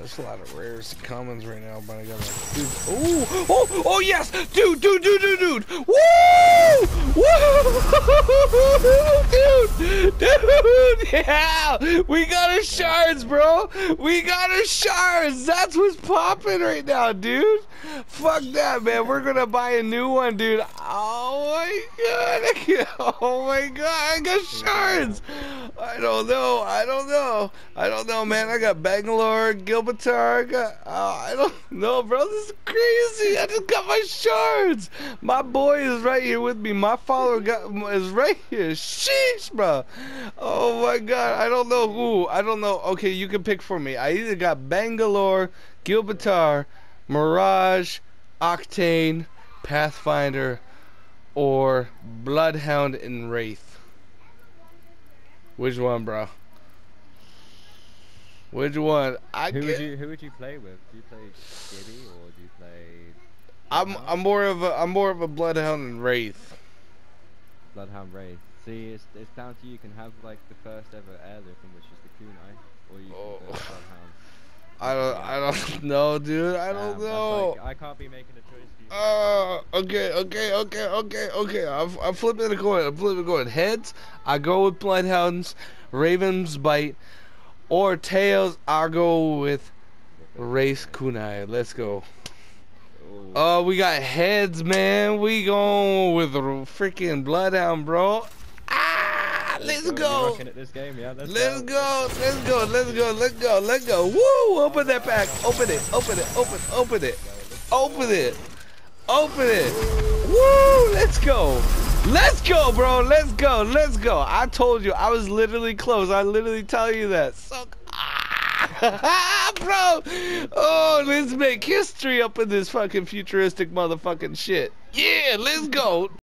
there's a lot of rares and commons right now, but I got like, dude. Oh, oh, oh yes, dude, dude, dude, dude, dude. Woo, woo, dude, dude, yeah. We got our shards, bro. We got our shards. That's what's popping right now, dude. Fuck that, man. We're gonna buy a new one, dude. Oh Oh my god. Oh my god. I got shards. I don't know. I don't know. I don't know, man. I got Bangalore, Gibraltar. I got. Oh, I don't know, bro. This is crazy. I just got my shards. My boy is right here with me. My follower got is right here. Sheesh, bro. Oh my god. I don't know who. I don't know. Okay, you can pick for me. I either got Bangalore, Gibraltar, Mirage, Octane, Pathfinder, or Bloodhound and Wraith. Which one, bro? Which one? I Who get, would you Who would you play with? Do you play Gibby or do you play I'm I'm more of a I'm more of a Bloodhound and Wraith. Bloodhound Wraith? See, it's it's down to you. You can have like the first ever airlift, which is the Kunai, or you can Oh. go Bloodhound. I don't I don't know, dude. I don't that's know. Like, I can't be making a choice for you. Uh, okay, okay, okay, okay, okay. I'm, I'm flipping a coin. I'm flipping a coin. Heads, I go with Bloodhounds. Raven's Bite. Or tails, I go with Wraith Kunai. Let's go. Oh, we got heads, man. We going with the freaking Bloodhound, bro. Let's go. rocking at this game, yeah. Let's, Let's go, let's go, let's go, let's go, let's go. Woo! Open that pack. Open it, open it, open, open it. Open it. Open it. Woo! Let's go. Let's go, bro. Let's go. Let's go. I told you. I was literally close. I literally tell you that. So, ah, bro. Oh, let's make history up in this fucking futuristic motherfucking shit. Yeah, let's go.